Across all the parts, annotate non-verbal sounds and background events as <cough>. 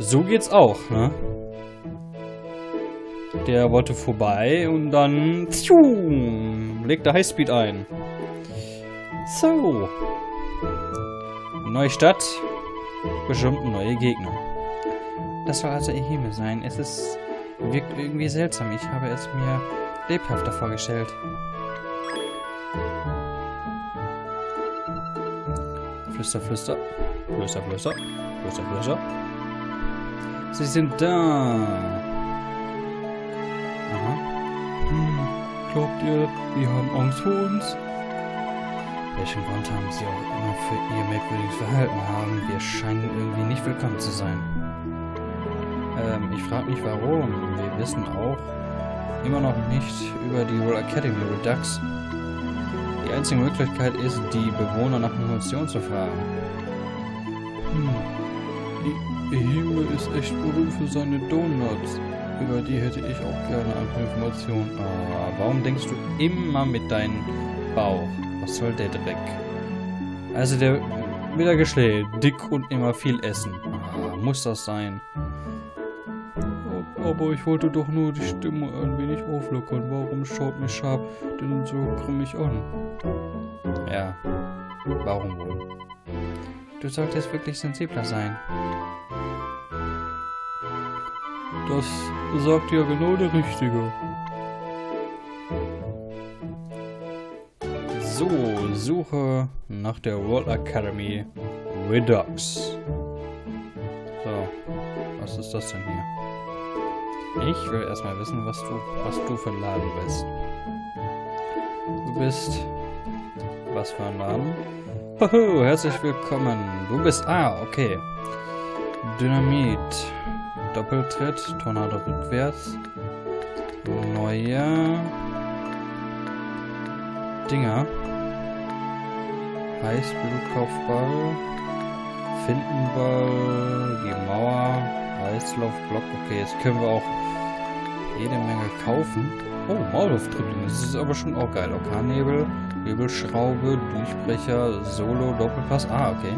So geht's auch, ne? Der wollte vorbei und dann tschuh, legt der Highspeed ein. So. Neue Stadt. Bestimmt neue Gegner. Das soll also Ehime sein. Es ist wirkt irgendwie seltsam. Ich habe es mir lebhafter vorgestellt. Flüster, flüster. Flüster, flüster. Flüster, flüster. Sie sind da. Aha. Hm, glaubt ihr, die haben Angst vor uns? Welchen Grund haben sie auch immer für ihr merkwürdiges Verhalten haben? Wir scheinen irgendwie nicht willkommen zu sein. Ähm, ich frage mich warum. Wir wissen auch immer noch nicht über die Royal Academy Redux. Die einzige Möglichkeit ist, die Bewohner nach Informationen zu fragen. Hm. Ehime ist echt berühmt für seine Donuts. Über die hätte ich auch gerne ein paar Informationen. Ah, warum denkst du immer mit deinem Bauch? Was soll der Dreck? Also der wieder geschlägt, dick und immer viel essen. Ah, muss das sein? Aber ich wollte doch nur die Stimme ein wenig auflockern. Warum schaut mich Sharp denn so grimmig an? Ja, warum wohl? Du solltest wirklich sensibler sein. Das sagt ja genau der Richtige. So, Suche nach der World Academy Redux. So, was ist das denn hier? Ich will erstmal wissen, was du, was du für ein Laden bist. Du bist... Was für ein Laden? Hoho, herzlich willkommen. Du bist... Ah, okay. Dynamit. Doppeltritt. Tornado rückwärts. Neue... Dinger. Heißblutkopfball. Findenball. Die Mauer. Eislaufblock. Okay, jetzt können wir auch jede Menge kaufen. Oh, Maulwurf-Tripling. Das ist aber schon auch geil. Orkannebel, Hebelschraube, Durchbrecher, Solo, Doppelpass. Ah, okay.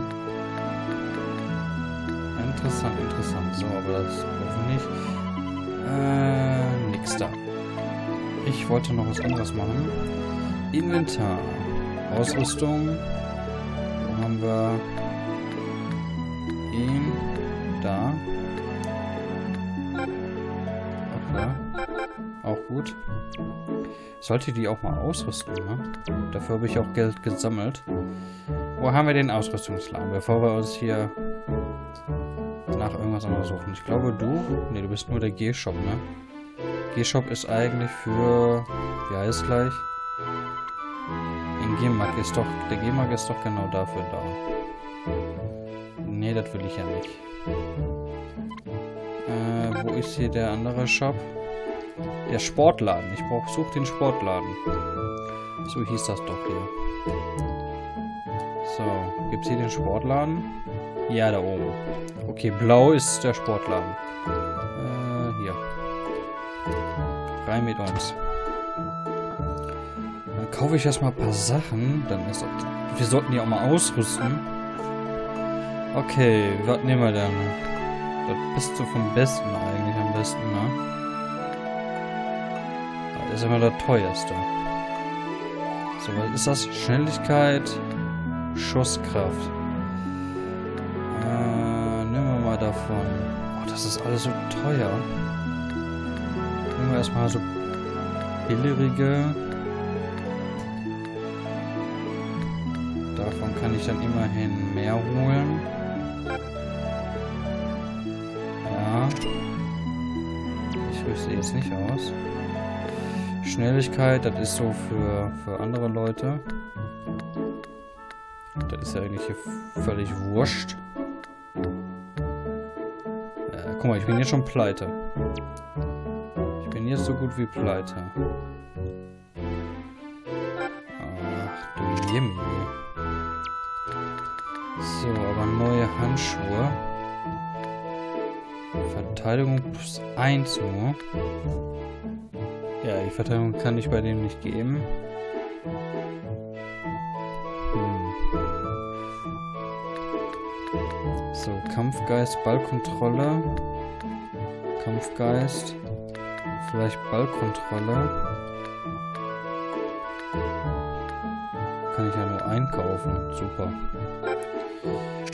Interessant, interessant. So, aber das brauchen wir nicht. Äh, nix da. Ich wollte noch was anderes machen. Inventar. Ausrüstung. Wo haben wir ihn? Da. Okay. Auch gut. Sollte die auch mal ausrüsten, ne? Dafür habe ich auch Geld gesammelt. Wo haben wir den Ausrüstungsladen? Bevor wir uns hier nach irgendwas anderes suchen. Ich glaube, du... Ne, du bist nur der G-Shop, ne? G-Shop ist eigentlich für... Wie heißt gleich? Ein G-Mark ist doch... Der G-Mark ist doch genau dafür da. Ne, das will ich ja nicht. Äh, wo ist hier der andere Shop? Der Sportladen. Ich brauch, such den Sportladen. So hieß das doch hier. So, gibt's hier den Sportladen? Ja, da oben. Okay, blau ist der Sportladen. Äh, hier. Rein mit uns. Dann kaufe ich erstmal ein paar Sachen. Dann ist auch, wir sollten die auch mal ausrüsten. Okay, was nehmen wir denn? Das bist du vom Besten eigentlich am besten, ne? Das ist immer der teuerste. So, was ist das? Schnelligkeit, Schusskraft. Das ist alles so teuer. Nehmen wir erstmal so billigere. Davon kann ich dann immerhin mehr holen. Ja. Ich rüste jetzt nicht aus. Schnelligkeit, das ist so für, für andere Leute. Das ist ja eigentlich hier völlig wurscht. Guck mal, ich bin jetzt schon pleite. Ich bin jetzt so gut wie pleite. Ach du Jimmy. So, aber neue Handschuhe. Verteidigung plus 1 nur. Ja, die Verteidigung kann ich bei dem nicht geben. So, Kampfgeist, Ballkontrolle. Kampfgeist. Vielleicht Ballkontrolle. Kann ich ja nur einkaufen. Super.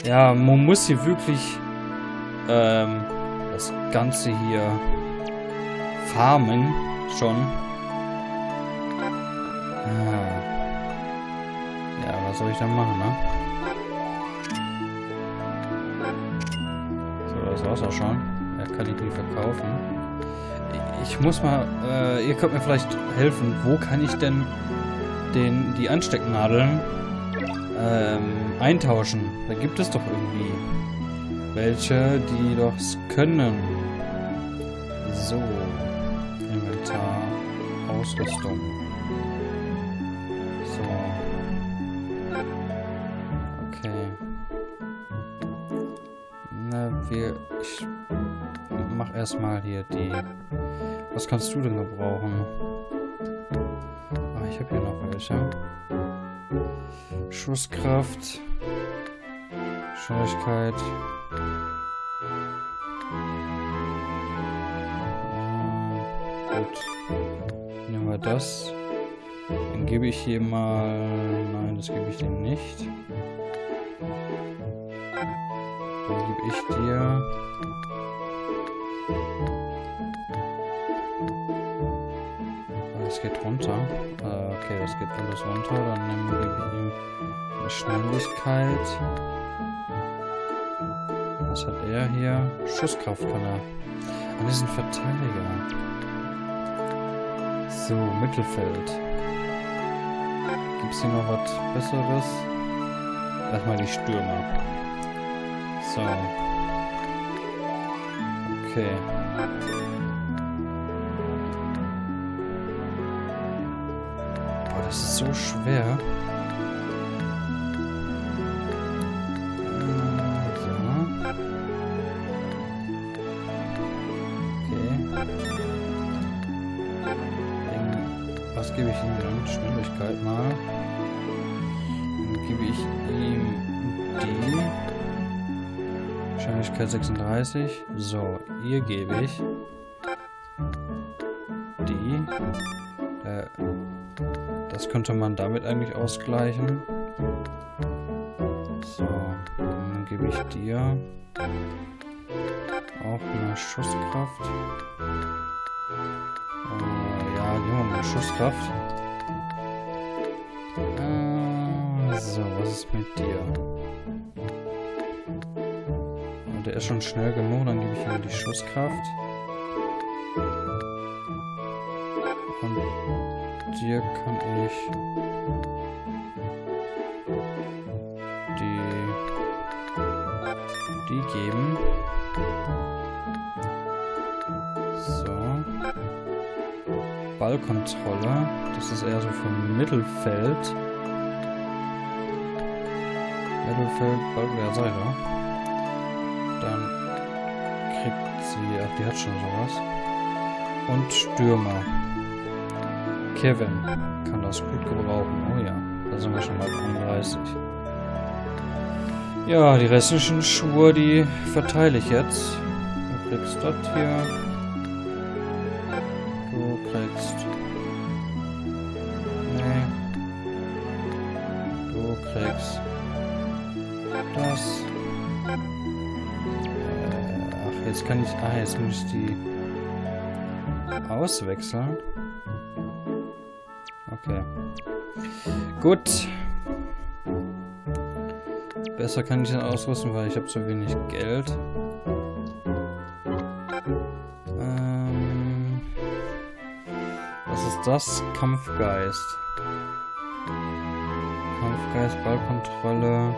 Ja, man muss hier wirklich ähm, das Ganze hier farmen schon. Ah. Ja, was soll ich dann machen, ne? Auch schon. Er kann die die verkaufen. Ich muss mal, äh, ihr könnt mir vielleicht helfen. Wo kann ich denn den, die Anstecknadeln ähm, eintauschen? Da gibt es doch irgendwie welche, die doch können. So. Inventar. Ausrüstung. Erstmal hier die... Was kannst du denn gebrauchen? Ah, ich habe hier noch welche. Schusskraft. Schnelligkeit. Nehmen wir das. Dann gebe ich hier mal... Nein, das gebe ich dir nicht. Dann gebe ich dir... das geht runter. Ah, okay, das geht alles runter. Dann nehmen wir ihm Schnelligkeit. Was hat er hier? Schusskraft kann er. Und wir sind Verteidiger. So, Mittelfeld. Gibt es hier noch was Besseres? Lass mal die Stürmer. So. Okay. Das ist so schwer. gebe ich ihm dann Schnelligkeit mal. Dann gebe ich ihm die. Schnelligkeit 36. So, ihr gebe ich die. Äh, das könnte man damit eigentlich ausgleichen. So, dann gebe ich dir auch eine Schusskraft. und Schusskraft. Äh, so, was ist mit dir? Der ist schon schnell genug, dann gebe ich ihm die Schusskraft. Und dir kann ich die die geben. Ballkontrolle. Das ist eher so vom Mittelfeld. Mittelfeld, Ball, ja, sag ich ja. Dann kriegt sie, ach, die hat schon sowas. Und Stürmer. Kevin kann das gut gebrauchen. Oh ja, da sind wir schon mal 31. Ja, die restlichen Schuhe, die verteile ich jetzt. Du kriegst das hier. kann ich... Ah, jetzt muss ich die auswechseln. Okay. Gut. Besser kann ich dann ausrüsten, weil ich habe zu wenig Geld. Ähm, was ist das? Kampfgeist. Kampfgeist, Ballkontrolle.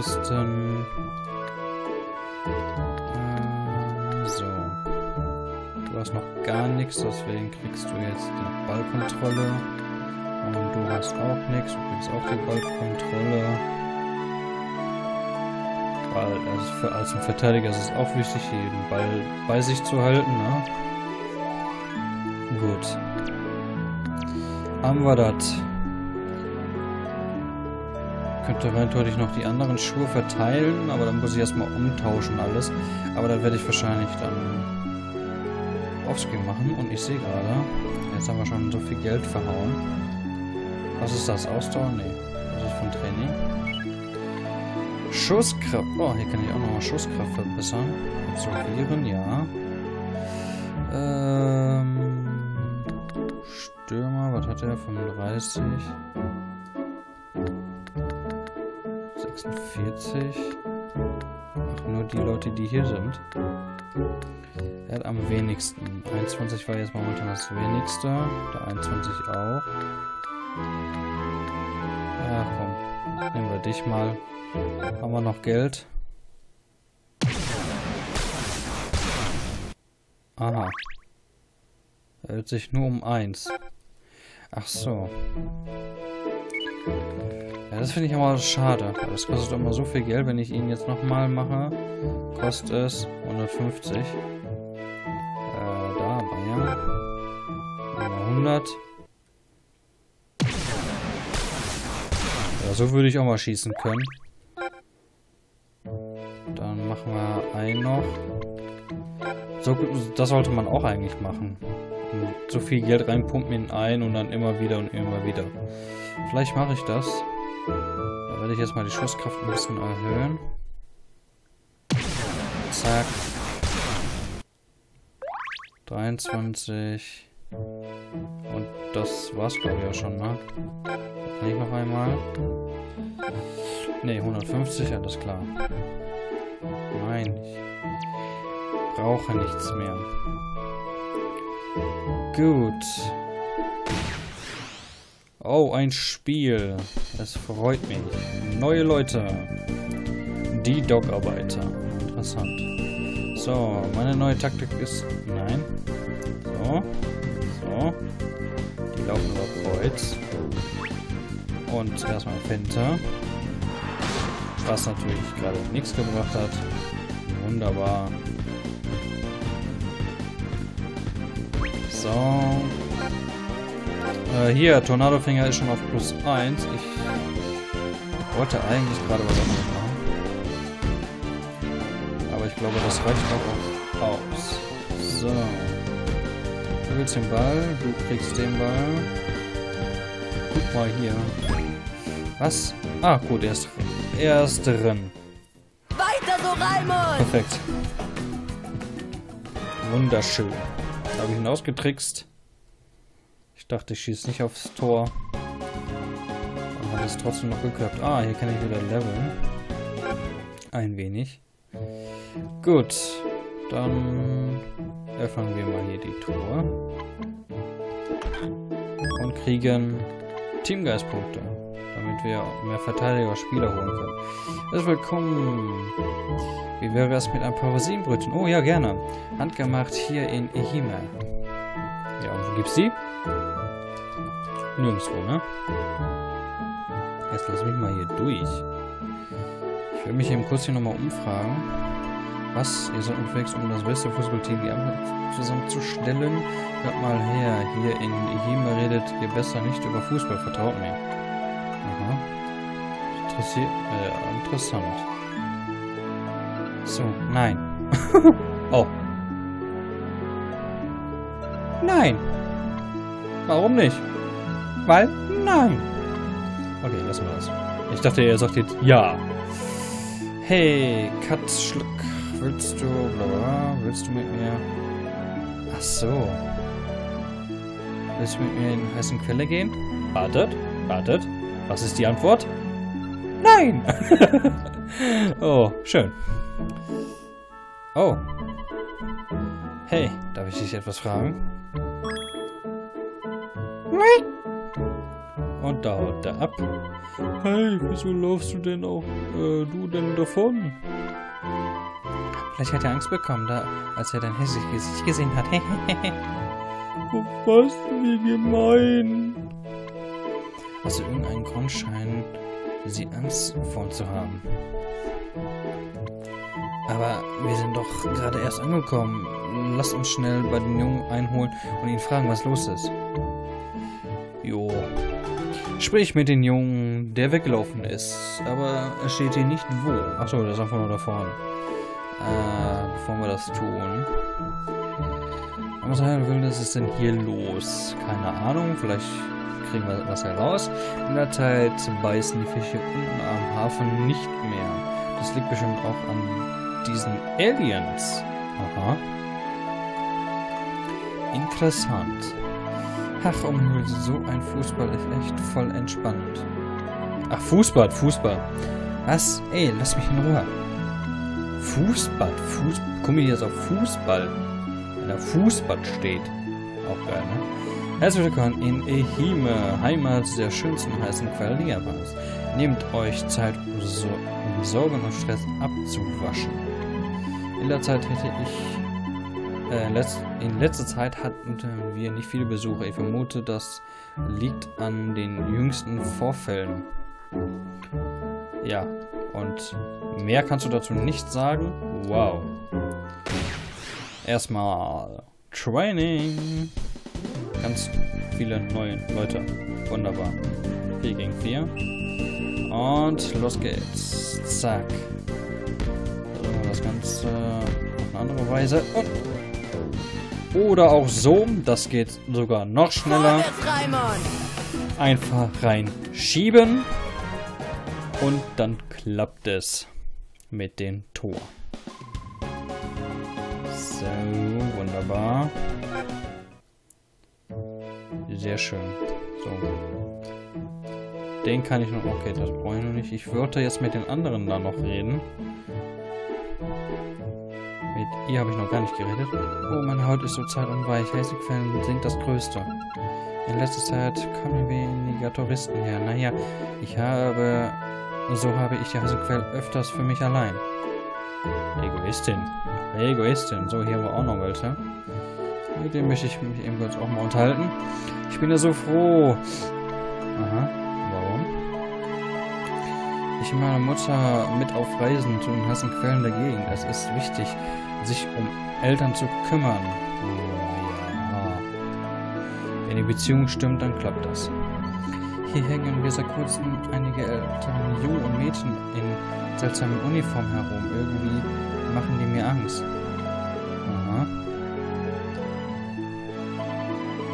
Ausrüsten. Ähm, so. Du hast noch gar nichts, deswegen kriegst du jetzt die Ballkontrolle. Und du hast auch nichts. Du kriegst auch die Ballkontrolle. Weil also für, als ein Verteidiger ist es auch wichtig, den Ball bei sich zu halten. Ne? Gut. Haben wir das. Könnte eventuell noch die anderen Schuhe verteilen, aber dann muss ich erstmal umtauschen alles. Aber dann werde ich wahrscheinlich dann Offscreen machen. Und ich sehe gerade, jetzt haben wir schon so viel Geld verhauen. Was ist das? Ausdauer? Nee. Das ist von Training. Schusskraft. Oh, hier kann ich auch nochmal Schusskraft verbessern. Absolvieren, ja. Ähm, Stürmer, was hat er? 35. 46. Ach, nur die Leute, die hier sind. Er hat am wenigsten. 21 war jetzt momentan das wenigste. Der 21 auch. Ja, komm. Nehmen wir dich mal. Haben wir noch Geld? Aha. Er hält sich nur um eins. Ach so. Das finde ich aber schade. Das kostet immer so viel Geld, wenn ich ihn jetzt nochmal mache. Kostet es 150. Äh, da, Bayern. 100. Ja, so würde ich auch mal schießen können. Dann machen wir einen noch. So, das sollte man auch eigentlich machen. So viel Geld reinpumpen in einen und dann immer wieder und immer wieder. Vielleicht mache ich das. Da werde ich jetzt mal die Schusskraft ein bisschen erhöhen. Zack. 23. Und das war's glaube ich auch schon, ne? Kann ich noch einmal? Ne, 150, alles klar. Nein, ich brauche nichts mehr. Gut. Oh, ein Spiel. Es freut mich. Neue Leute. Die Dogarbeiter. Interessant. So, meine neue Taktik ist... Nein. So. So. Die laufen über Kreuz. Und erstmal Fente. Was natürlich gerade nichts gebracht hat. Wunderbar. So. Äh, hier, Tornado-Finger ist schon auf plus 1. Ich wollte eigentlich gerade was anderes machen. Aber ich glaube, das reicht auch aus. So. Du willst den Ball, du kriegst den Ball. Guck mal hier. Was? Ah, gut, er ist, er ist drin. Weiter so, Raimund! Perfekt. Wunderschön. Da habe ich ihn ausgetrickst. Dachte, ich schieße nicht aufs Tor. Aber hat es trotzdem noch geklappt. Ah, hier kann ich wieder leveln. Ein wenig. Gut. Dann öffnen wir mal hier die Tour. Und kriegen Teamgeistpunkte. Damit wir mehr Verteidiger-Spieler holen können. Herzlich willkommen. Wie wäre es mit ein paar Rosinenbrötchen? Oh ja, gerne. Handgemacht hier in Ehime. Ja, und wo gibt's die? Nirgendwo, ne? Jetzt lass mich mal hier durch. Ich will mich eben kurz hier nochmal umfragen. Was? Ihr seid unterwegs, um das beste Fußballteam die Ampel zusammenzustellen? Hört mal her, hier in Ehime redet ihr besser nicht über Fußball, vertraut mir. Aha. Interessiert, äh, interessant. So, nein. <laughs> oh. Nein. Warum nicht? Weil, nein. Okay, lassen wir das. Ich dachte, er sagt jetzt ja. Hey, Katzschluck, willst du, bla willst du mit mir... Ach so. Willst du mit mir in die heißen Quelle gehen? Wartet, wartet. Was ist die Antwort? Nein! <laughs> oh, schön. Oh. Hey, darf ich dich etwas fragen? Und da haut er ab. Hey, wieso laufst du denn auch, äh, du denn davon? Vielleicht hat er Angst bekommen, da, als er dein hässliches Gesicht gesehen hat. oh, was, wie gemein. Aus irgendeinem Grund scheinen sie Angst vorzuhaben. Aber wir sind doch gerade erst angekommen. Lasst uns schnell bei den Jungen einholen und ihn fragen, was los ist. Jo. Sprich mit den Jungen, der weggelaufen ist. Aber er steht hier nicht wo. Achso, der ist einfach nur da vorne. Äh, bevor wir das tun. Was was ist denn hier los? Keine Ahnung, vielleicht kriegen wir was heraus. In der Zeit beißen die Fische unten am Hafen nicht mehr. Das liegt bestimmt auch an diesen Aliens. Aha. Interessant. Ach, um Himmels, so ein Fußball ist echt voll entspannend. Ach, Fußball, Fußball. Was? Ey, lass mich in Ruhe. Fußball, Fußball. Guck mal, hier ist auf Fußball. Wenn da Fußball steht. Auch geil, ne? Herzlich willkommen in Ehime, Heimat der schönsten heißen Quelle Japans. Nehmt euch Zeit, um, so, Sorgen und Stress abzuwaschen. In der Zeit hätte ich in letzter Zeit hatten wir nicht viele Besucher. Ich vermute, das liegt an den jüngsten Vorfällen. Ja, und mehr kannst du dazu nicht sagen. Wow. Erstmal Training. Ganz viele neue Leute. Wunderbar. 4 gegen 4. Und los geht's. Zack. Das Ganze auf eine andere Weise. Und oder auch so. Das geht sogar noch schneller. Einfach reinschieben. Und dann klappt es mit dem Tor. So, wunderbar. Sehr schön. So. Den kann ich noch... Okay, das brauche ich noch nicht. Ich wollte jetzt mit den anderen da noch reden. Mit ihr habe ich noch gar nicht geredet. Oh, meine Haut ist so zart und weich. Heißigfällen sind das Größte. In letzter Zeit kommen weniger Touristen her. Naja, ich habe so habe ich die Haselquell öfters für mich allein. Egoistin. Egoistin. So, hier haben wir auch noch welche. Mit dem möchte ich mich ebenfalls auch mal unterhalten. Ich bin ja so froh. Ich und meine Mutter mit auf Reisen zu den heißen Quellen der Gegend. Es ist wichtig, sich um Eltern zu kümmern. Oh ja. Wenn die Beziehung stimmt, dann klappt das. Hier hängen wir seit kurzem einige ältere Jungen und Mädchen in seltsamen Uniformen herum. Irgendwie machen die mir Angst. Aha.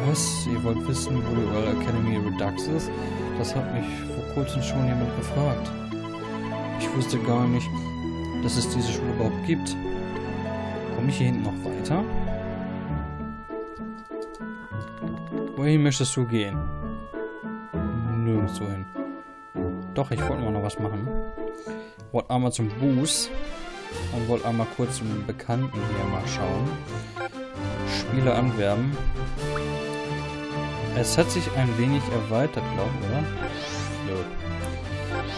Was? Ihr wollt wissen, wo die Royal Academy Redux ist? Das hat mich vor kurzem schon jemand gefragt. Wusste gar nicht, dass es diese Schule überhaupt gibt. Komme ich hier hinten noch weiter? Wohin möchtest du gehen? nirgendwo hin. Doch, ich wollte noch was machen. Wollte einmal zum Boost. Und wollte einmal kurz zum Bekannten hier mal schauen. Spieler anwerben. Es hat sich ein wenig erweitert, glaube ich, oder? Nö.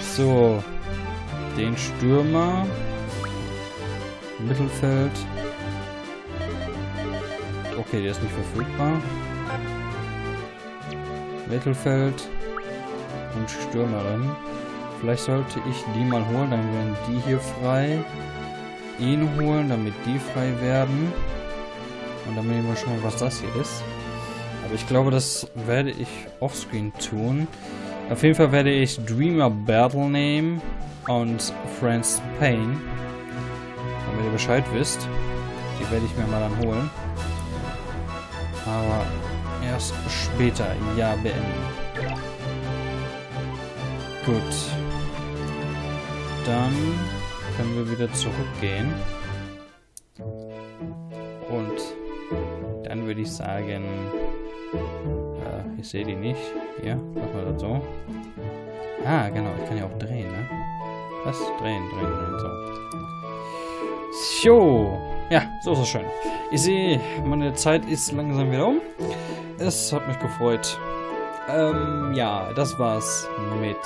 So. Den Stürmer. Mittelfeld. Okay, der ist nicht verfügbar. Mittelfeld und Stürmerin. Vielleicht sollte ich die mal holen, dann werden die hier frei. Ihn holen, damit die frei werden. Und dann sehen wir schon mal, was das hier ist. Aber ich glaube, das werde ich offscreen tun. Auf jeden Fall werde ich Dreamer Battle nehmen und Friends Pain. Damit ihr Bescheid wisst. Die werde ich mir mal dann holen. Aber erst später. Ja, beenden. Gut. Dann können wir wieder zurückgehen. Und dann würde ich sagen, äh, ich sehe die nicht. Hier, machen wir das so. Ah, genau, ich kann ja auch drehen, ne? Was? Drehen, drehen, drehen, so. So. Ja, so ist es schön. Ich sehe, meine Zeit ist langsam wieder um. Es hat mich gefreut. Ähm, ja, das war's mit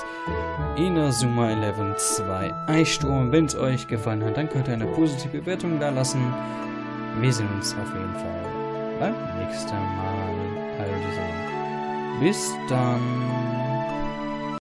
Inazuma 11 2 Eisturm. Wenn es euch gefallen hat, dann könnt ihr eine positive Bewertung da lassen. Wir sehen uns auf jeden Fall beim nächsten Mal. Also, bis dann.